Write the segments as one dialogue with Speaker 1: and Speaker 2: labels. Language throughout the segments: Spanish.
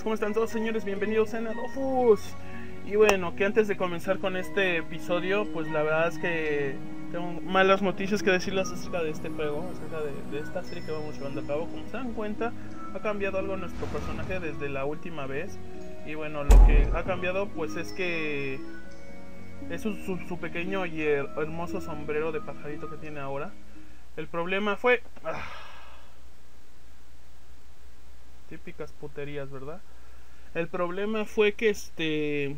Speaker 1: ¿Cómo están todos señores? Bienvenidos a Nadofus. Y bueno, que antes de comenzar con este episodio, pues la verdad es que tengo malas noticias que decirles acerca de este juego, acerca de, esta serie que vamos llevando a cabo. Como se dan cuenta, ha cambiado algo nuestro personaje desde la última vez. Y bueno, lo que ha cambiado pues es que es su, pequeño y her- hermoso sombrero de pajarito que tiene ahora. El problema fue... ah, típicas puterías, ¿verdad? El problema fue que este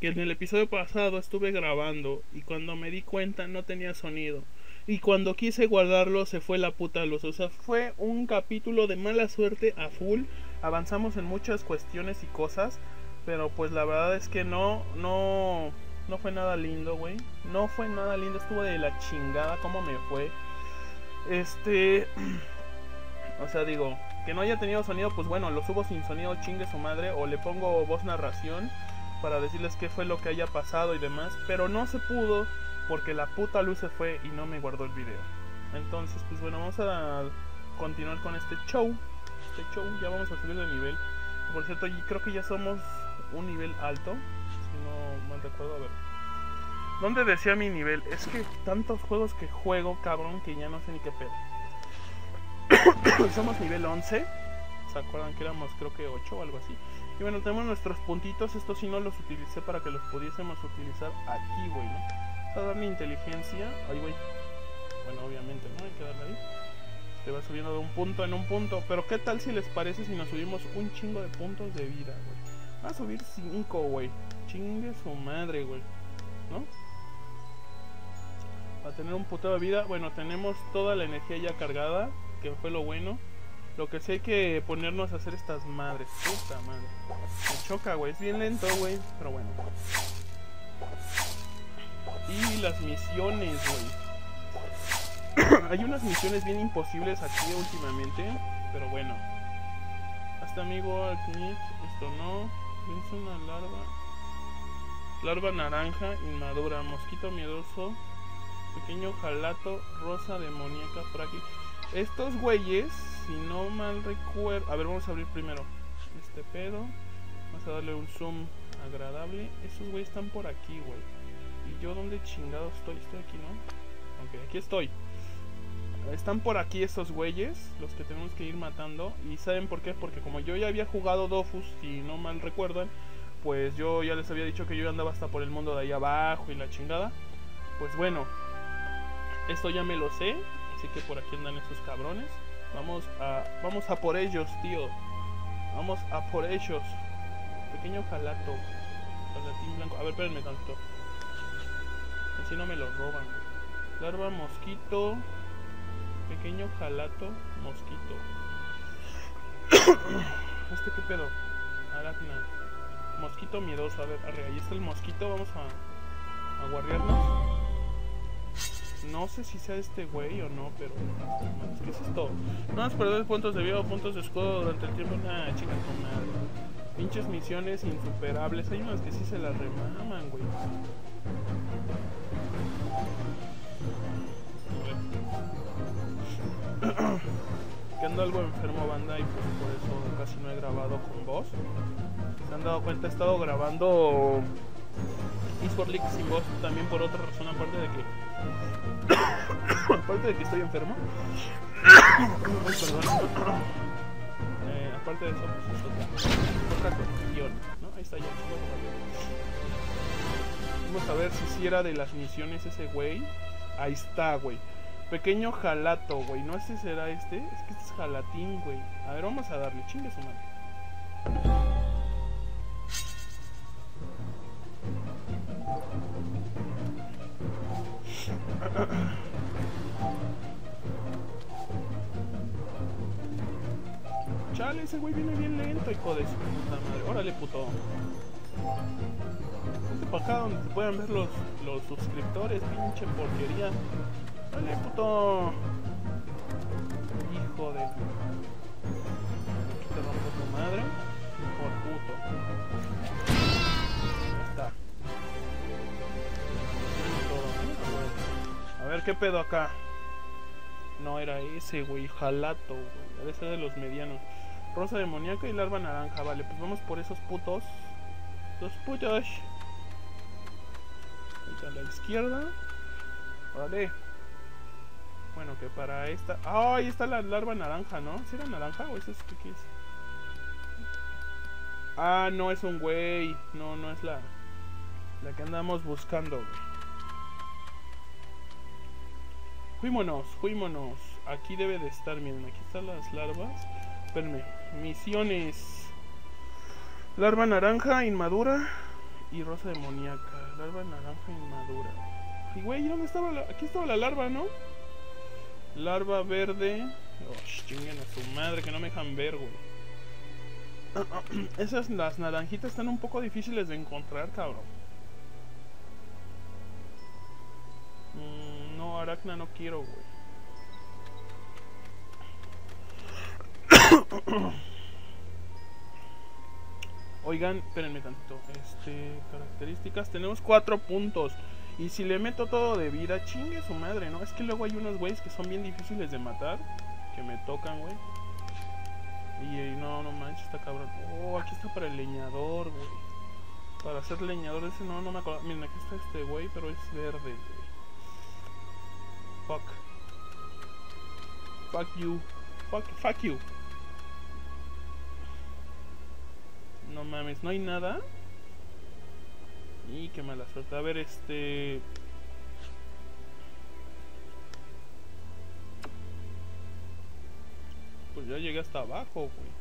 Speaker 1: que en el episodio pasado estuve grabando y cuando me di cuenta no tenía sonido. Y cuando quise guardarlo se fue la puta luz. O sea, fue un capítulo de mala suerte a full. Avanzamos en muchas cuestiones y cosas. Pero pues la verdad es que no, no, no fue nada lindo, güey. No fue nada lindo. Estuvo de la chingada cómo me fue. Este... O sea, digo, que no haya tenido sonido, pues bueno, lo subo sin sonido, chingue su madre, o le pongo voz narración para decirles qué fue lo que haya pasado y demás, pero no se pudo porque la puta luz se fue y no me guardó el video. Entonces, pues bueno, vamos a continuar con este show. Este show, ya vamos a subir de nivel. Por cierto, creo que ya somos un nivel alto, si no mal recuerdo, a ver. ¿Dónde decía mi nivel? Es que tantos juegos que juego, cabrón, que ya no sé ni qué pedo. Somos nivel 11. ¿Se acuerdan que éramos creo que 8 o algo así? Y bueno, tenemos nuestros puntitos. Estos sí no los utilicé para que los pudiésemos utilizar aquí, güey, ¿no? Vamos a darle inteligencia. Ahí, güey. Bueno, obviamente, ¿no? Hay que darle ahí. Te va subiendo de un punto en un punto. Pero ¿qué tal si les parece si nos subimos un chingo de puntos de vida, güey? Va a subir 5, güey. Chingue su madre, güey. ¿No? Para tener un puto de vida. Bueno, tenemos toda la energía ya cargada. Que fue lo bueno. Lo que sí hay que ponernos a hacer estas madres. Puta madre. Me choca, güey. Es bien lento, güey. Pero bueno. Y las misiones, güey. hay unas misiones bien imposibles aquí últimamente. Pero bueno. Hasta amigo, Alknit. Esto no. Es una larva. Larva naranja inmadura. Mosquito miedoso. Pequeño jalato. Rosa demoníaca frágil. Estos güeyes, si no mal recuerdo. A ver, vamos a abrir primero este pedo. Vamos a darle un zoom agradable. Esos güeyes están por aquí, güey. ¿Y yo dónde chingado estoy? Estoy aquí, ¿no? Ok, aquí estoy. Están por aquí esos güeyes, los que tenemos que ir matando. ¿Y saben por qué? Porque como yo ya había jugado Dofus, si no mal recuerdan, pues yo ya les había dicho que yo andaba hasta por el mundo de ahí abajo y la chingada. Pues bueno, esto ya me lo sé. Así que por aquí andan estos cabrones. Vamos a, vamos a por ellos, tío. Vamos a por ellos. Pequeño jalato. Jalatín blanco. A ver, espérenme tanto. Así no me lo roban. Larva mosquito. Pequeño jalato mosquito. ¿Este qué pedo? Aracna. Mosquito miedoso. A ver, arre, ahí está el mosquito. Vamos a, a guardiarnos. No sé si sea este güey o no, pero. ¿Qué es esto? No vas a perder puntos de vida o puntos de escudo durante el tiempo. Una chica con madre. Pinches misiones insuperables. Hay unas que sí se las remaman, güey. que ando algo enfermo, banda, y pues por eso casi no he grabado con voz. Se han dado cuenta, he estado grabando eSport League sin voz también por otra razón, aparte de que aparte de que estoy enfermo. Eh, aparte de eso, pues es otra, cuestión, ¿no? Ahí está ya. Vamos a ver si si era de las misiones ese güey. Ahí está, güey. Pequeño jalato, güey. No sé si será este. Es que este es jalatín, güey. A ver, vamos a darle. Chingue su madre. Chale, ese güey viene bien lento, hijo de su puta madre. Órale, puto. Vete para acá donde se puedan ver los, los suscriptores, pinche porquería. Órale, puto. Hijo de. Aquí te rompo tu madre. Por puto. Ver qué pedo acá. No era ese, güey. Jalato, güey. Debe ser de los medianos. Rosa demoníaca y larva naranja. Vale, pues vamos por esos putos. Los putos. a la izquierda. Vale. Bueno, que para esta... ¡Ah! ahí está la larva naranja, ¿no? ¿Sí era naranja o eso es qué, es? Ah, no es un güey. No, no es la... La que andamos buscando, güey. Fuímonos, fuímonos. Aquí debe de estar, miren, aquí están las larvas. Espérenme. Misiones. Larva naranja inmadura y rosa demoníaca. Larva naranja inmadura. Y güey, ¿dónde estaba la... Aquí estaba la larva, ¿no? Larva verde. Oh, chinguen a su madre que no me dejan ver, güey. Esas, las naranjitas están un poco difíciles de encontrar, cabrón. Mm, aracna no quiero, güey. Oigan, espérenme tantito. Este, características. Tenemos cuatro puntos. Y si le meto todo de vida, chingue su madre, ¿no? Es que luego hay unos güeyes que son bien difíciles de matar. Que me tocan, güey. Y no, no manches, está cabrón. Oh, aquí está para el leñador, güey. Para hacer leñador ese no, no me acuerdo. Miren, aquí está este güey, pero es verde. Fuck. Fuck you. Fuck, fuck you. No mames, no hay nada. Y qué mala suerte. A ver, este... Pues ya llegué hasta abajo, güey.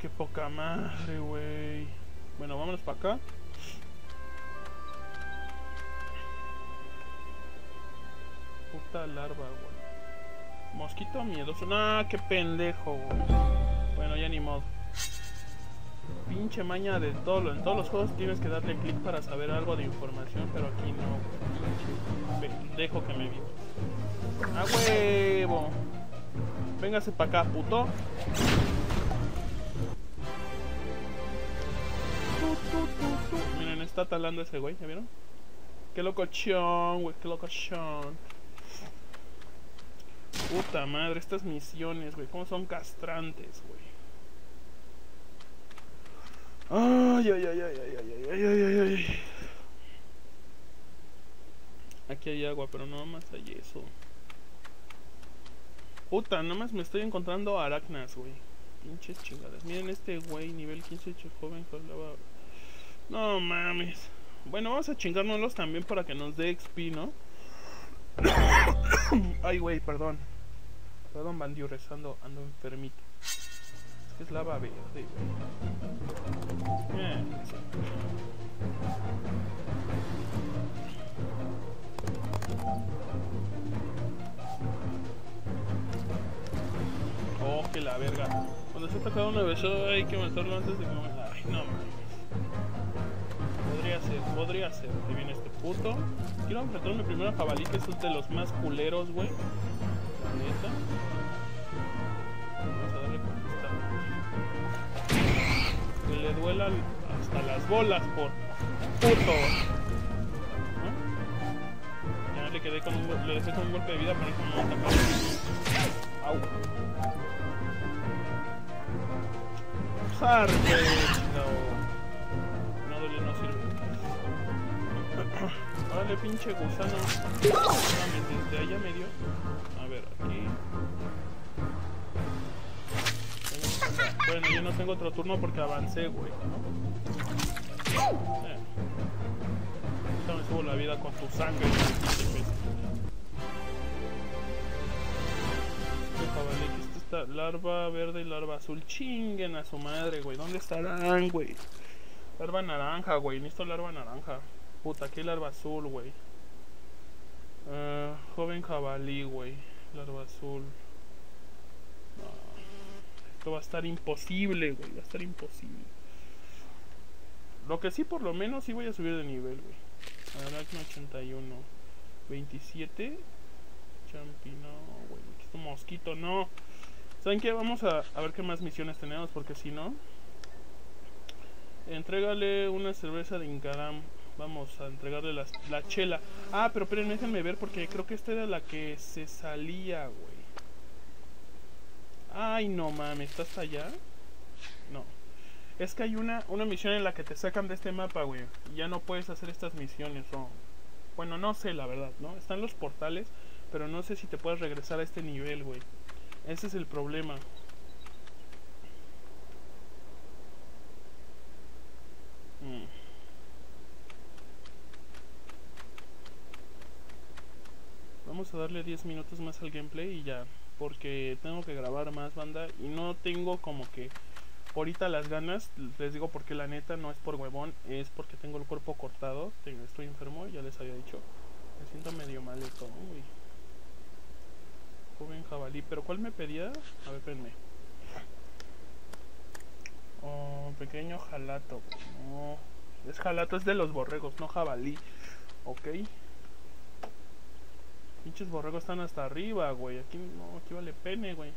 Speaker 1: Qué poca madre, güey. Bueno, vámonos para acá. Larva, güey. Mosquito miedoso. Nah, qué pendejo, güey. Bueno, ya ni modo pinche maña de todo, en todos los juegos tienes que darle clic para saber algo de información, pero aquí no, pendejo que me vi. ¡A huevo! Véngase para acá, puto. Miren, está talando ese güey, ¿ya vieron? Qué locochón, güey, qué locochón. Puta madre, estas misiones, güey, cómo son castrantes, güey. Ay, ay, ay, ay, ay, ay, ay, ay, ay, ay. Aquí hay agua, pero no más hay eso. Puta, nomás me estoy encontrando aracnas, güey. Pinches chingadas. Miren este güey, nivel 15, joven, No mames. Bueno, vamos a chingárnoslos también para que nos dé XP, ¿no? Ay, güey, perdón. Perdón, bandido, rezando, ando enfermito es lava verde. Eh, Oh, que la verga. Cuando se tocado una vez hay que matarlo antes de comer. Ay, no mames. Podría ser, podría ser. Que viene este puto. Quiero enfrentarme primero a Jabalí, que es de los más culeros, güey. La neta. le duela hasta las bolas por puto. Ya le quedé con un le dejé con un golpe de vida, por eso no me Au. No. No duele, no sirve. Dale, pinche gusano. Desde allá me dio. A ver, aquí. Bueno, yo no tengo otro turno porque avancé, güey. Eh. me subo la vida con tu sangre. Esta larva verde y larva azul. Chinguen a su madre, güey. ¿Dónde estarán, güey? Larva naranja, güey. Necesito larva naranja. Puta, qué larva azul, güey. Uh, joven jabalí, güey. Larva azul. Esto va a estar imposible, güey. Va a estar imposible. Lo que sí, por lo menos, sí voy a subir de nivel, güey. Aracno 81. 27. Champino, güey. Esto mosquito, no. ¿Saben qué? Vamos a, a, ver qué más misiones tenemos, porque si no... Entrégale una cerveza de Incaram. Vamos a entregarle la, la chela. Ah, pero esperen, déjenme ver, porque creo que esta era la que se salía, güey. Ay, no mames, ¿está hasta allá? No. Es que hay una, una misión en la que te sacan de este mapa, güey. Ya no puedes hacer estas misiones o... Bueno, no sé, la verdad, ¿no? Están los portales, pero no sé si te puedes regresar a este nivel, güey. Ese es el problema. Mm. A darle 10 minutos más al gameplay y ya. Porque tengo que grabar más banda y no tengo como que ahorita las ganas. Les digo porque la neta no es por huevón, es porque tengo el cuerpo cortado. estoy enfermo, ya les había dicho. Me siento medio maleto. Uy. Joven jabalí. ¿Pero cuál me pedía? A ver, espérenme. Oh, pequeño jalato. No. Es jalato, es de los borregos, no jabalí. Ok. Pinches borregos están hasta arriba, güey. Aquí no, aquí vale pene, güey.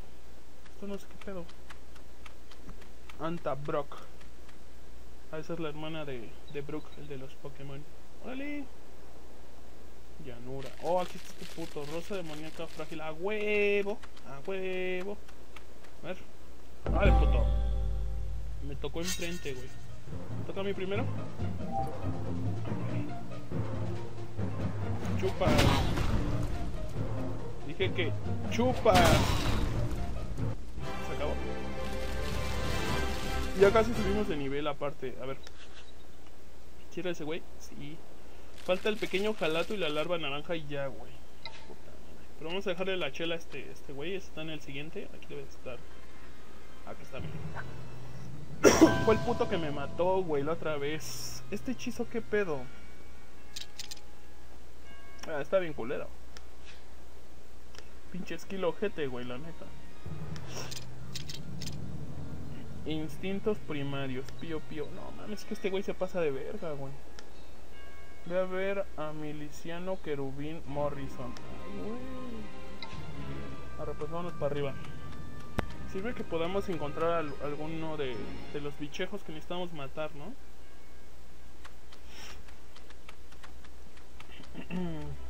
Speaker 1: Esto no sé qué pedo. Anta Brock. Ah, esa es la hermana de, de Brook, el de los Pokémon. ¡Órale! Llanura. Oh, aquí está este puto. Rosa demoníaca frágil. ¡A huevo! ¡A huevo! A ver. Vale, puto. Me tocó enfrente, güey. ¿Me toca a mí primero? Chupa. Dije que chupa. Se acabó. Ya casi subimos de nivel aparte. A ver. ¿Quiere ese güey? Sí. Falta el pequeño jalato y la larva naranja y ya, güey. Pero vamos a dejarle la chela a este, este güey. Está en el siguiente. Aquí debe estar. Aquí está bien. Fue el puto que me mató, güey, la otra vez. Este hechizo, ¿qué pedo? Ah, está bien culero. Pinche esquilo ojete, güey, la neta. Instintos primarios, pío pío. No mames, es que este güey se pasa de verga, güey. Voy a ver a Miliciano Querubín Morrison. Ahora pues vámonos para arriba. Sirve que podamos encontrar alguno de, de los bichejos que necesitamos matar, ¿no?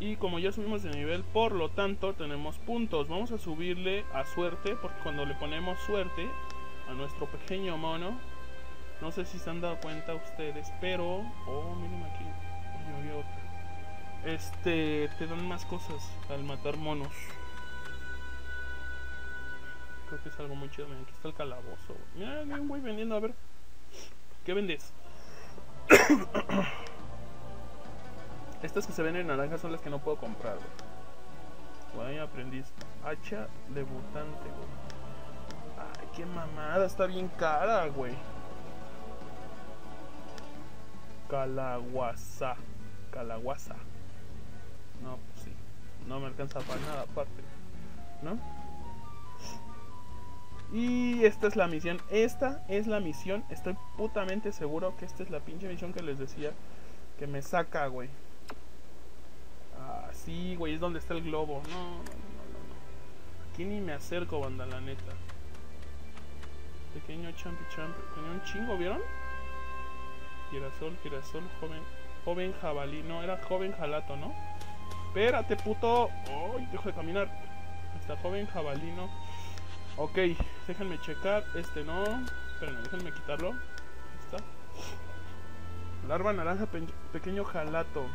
Speaker 1: Y como ya subimos de nivel, por lo tanto tenemos puntos. Vamos a subirle a suerte, porque cuando le ponemos suerte a nuestro pequeño mono, no sé si se han dado cuenta ustedes, pero... Oh, miren aquí. Este, te dan más cosas al matar monos. Creo que es algo muy chido. aquí está el calabozo. Mira, hay vendiendo, a ver. ¿Qué vendes? Estas que se ven en naranja son las que no puedo comprar, güey. aprendiz. Hacha debutante, güey. Ay, qué mamada. Está bien cara, güey. Calaguasa. Calaguasa. No, pues sí. No me alcanza para nada aparte. ¿No? Y esta es la misión. Esta es la misión. Estoy putamente seguro que esta es la pinche misión que les decía. Que me saca, güey. Sí, güey, es donde está el globo. No, no, no, no, no. Aquí ni me acerco, banda, la neta. Pequeño champi champi. Tenía un chingo, ¿vieron? Girasol, girasol, joven. Joven jabalí. No, era joven jalato, ¿no? Espérate, puto. Ay, dejo de caminar. Está joven jabalino. Ok, déjenme checar. Este no. Espérenme, déjenme quitarlo. Ahí está. Larva naranja, pequeño jalato.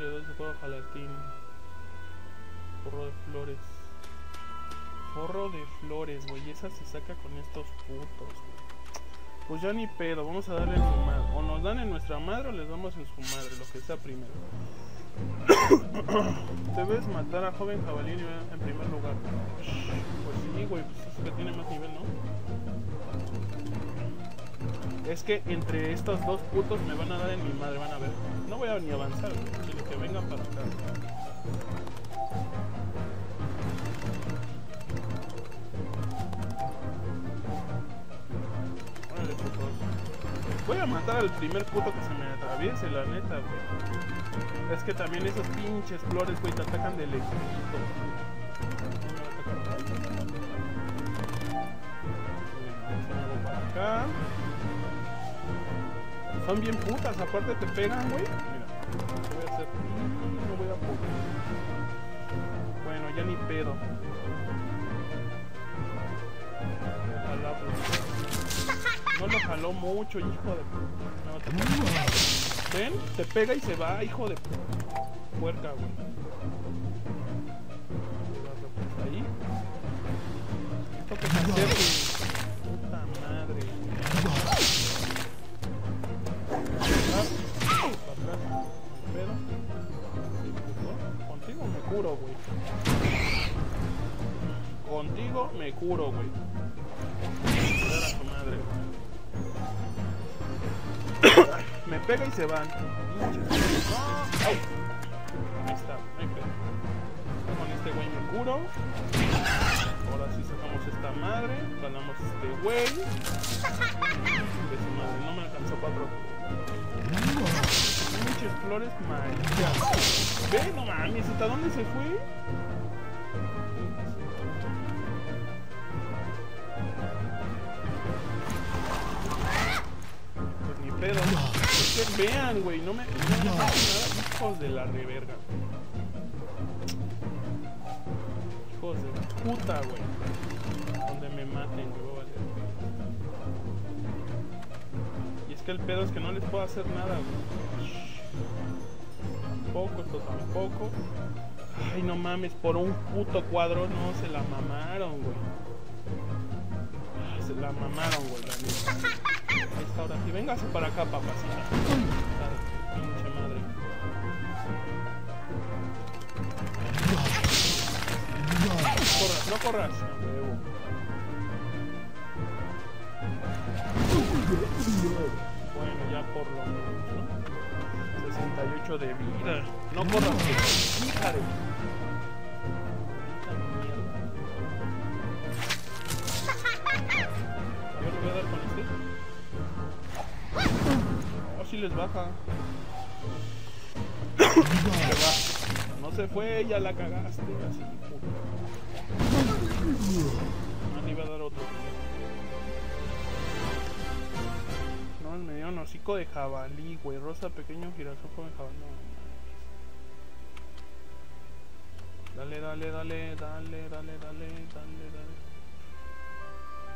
Speaker 1: Dos de fuego jalatín. Forro de flores. Forro de flores, güey. Esa se saca con estos putos, Pues ya ni pedo, vamos a darle en su madre. O nos dan en nuestra madre o les damos en su madre, lo que sea primero. Debes matar a joven jabalí en primer lugar. Pues sí, güey, pues es que tiene más nivel, ¿no? Es que entre estos dos putos me van a dar en mi madre, van a ver. No voy a ni avanzar, sino que vengan para acá. Voy a matar al primer puto que se me atraviese, la neta, güey. Es que también esos pinches flores, güey, te atacan de lejito. acá. Son bien putas, aparte te pegan, güey. Mira, voy a hacer? No voy a ya ni pedo. Jalarlo. No lo jaló mucho, hijo de... No, te... ¿Ven? Se pega y se va, hijo de... Puerca, güey. Ahí. Esto que hacer, curo, güey. Contigo me curo, güey. Me pega y se van. Ahí está, hay pedo. Con este güey me curo. Ahora sí sacamos esta madre. Ganamos este güey. No me alcanzó cuatro. Pinches flores marichas. Ve, no mames, ¿hasta dónde se fue? Pues ni pedo. Es que vean, güey, no me, no hijos de la reverga. Hijos de puta, güey. Donde me maten, güey, el pedo es que no les puedo hacer nada, güey. Tampoco, esto tampoco. Ay, no mames, por un puto cuadro no se la mamaron, güey. Ah, Se la mamaron, güey, la ahora sí, véngase para acá, papacita. Pinche madre. No corras, no corras. Bueno, ya por lo menos, ¿no? 68 de vida. No corras, hija ver, le voy a dar con este. Oh, sí les baja. No se fue, ya la cagaste. Así. Ah, le iba a dar otro. Un hocico de jabalí, güey. Rosa, pequeño girasol, joven jabalí. No, Dale, dale, dale, dale, dale, dale, dale, dale.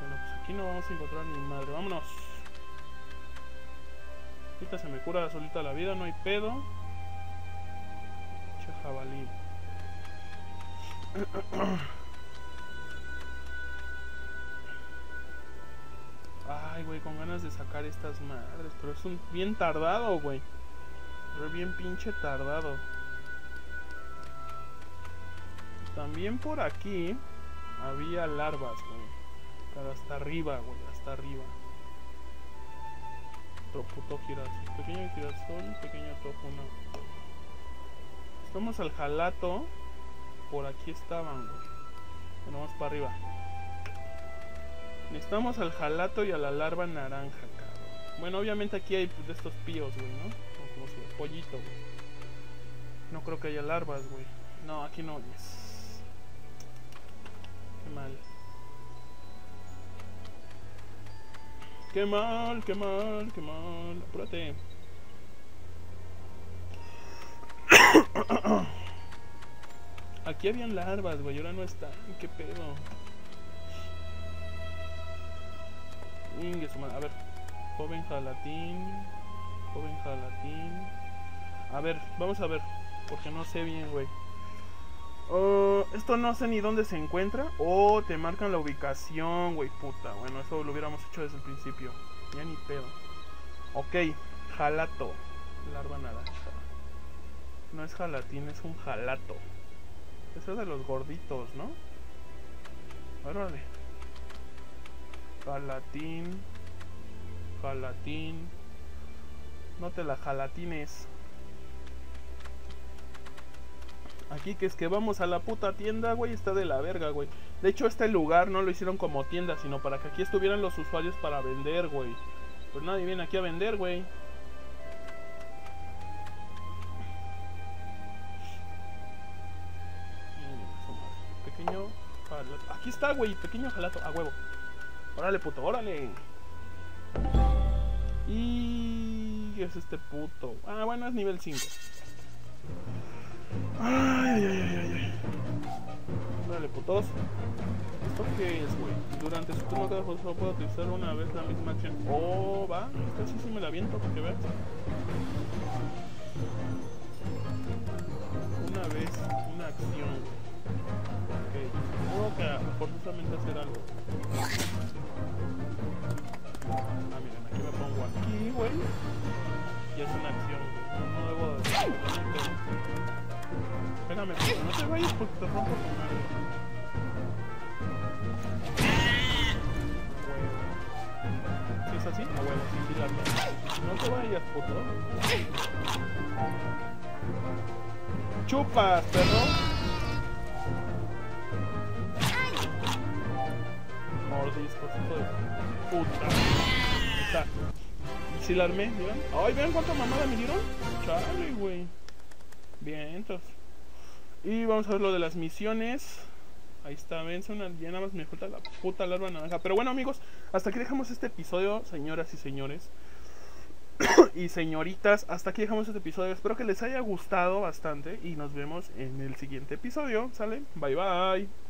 Speaker 1: Bueno, pues aquí no vamos a encontrar ni madre. Vámonos. Ahorita se me cura solita la vida, no hay pedo. Che jabalí. Ay, güey, con ganas de sacar estas madres. Pero es un bien tardado, güey. Pero bien pinche tardado. También por aquí había larvas, güey. Pero hasta arriba, güey, hasta arriba. Otro puto girasol. Pequeño girasol, pequeño tofu, no. Estamos al jalato. Por aquí estaban, güey. Bueno, vamos para arriba. Necesitamos al jalato y a la larva naranja, cabrón. Bueno, obviamente aquí hay de estos píos, güey, ¿no? Como si pollito, güey. No creo que haya larvas, güey. No, aquí no oyes. Qué mal. Qué mal, qué mal, qué mal. Apúrate. Aquí habían larvas, güey. Ahora no están. ¿Qué pedo? A ver. Joven jalatín. Joven jalatín. A ver, vamos a ver. Porque no sé bien, güey. Oh, esto no sé ni dónde se encuentra. O te marcan la ubicación, güey. Puta. Bueno, eso lo hubiéramos hecho desde el principio. Ya ni pedo. Ok. Jalato. Larva naranja. No es jalatín, es un jalato. Eso es de los gorditos, ¿no? Órale. Jalatín. Jalatín. No te la jalatines. Aquí que es que vamos a la puta tienda, güey, está de la verga, güey. De hecho, este lugar no lo hicieron como tienda, sino para que aquí estuvieran los usuarios para vender, güey. Pues nadie viene aquí a vender, güey. Pequeño. Aquí está, güey, pequeño jalato. A huevo. Órale, puto, órale. Y ¿qué es este puto. Ah, bueno, es nivel 5. Ay, ay, ay, ay, ay. Órale, putos. ¿Esto qué es, güey? Durante su turno cada jugador solo puede utilizar una vez la misma acción. Oh, va. Esta sí sí me la viento para que veas. Una vez, una acción. Ok. Tengo que forzosamente hacer algo. Güey. Y es una acción. No, debo de... Espérame, no te vayas porque te rompo tu madre. ¿Sí es así? Ah, bueno, sí, sí. No te vayas, puto. ¡Chupas, perro! Mordiscos, hijo de puta. ¿Y si la armé? ¡Ay, vean cuánta mamada me dieron! Chale, güey. Bien, entonces. Y vamos a ver lo de las misiones. Ahí está, ven, una, ya nada más me falta la puta larva naranja. Pero bueno, amigos, hasta aquí dejamos este episodio, señoras y señores. y señoritas, hasta aquí dejamos este episodio. Espero que les haya gustado bastante y nos vemos en el siguiente episodio. ¿Sale? Bye bye.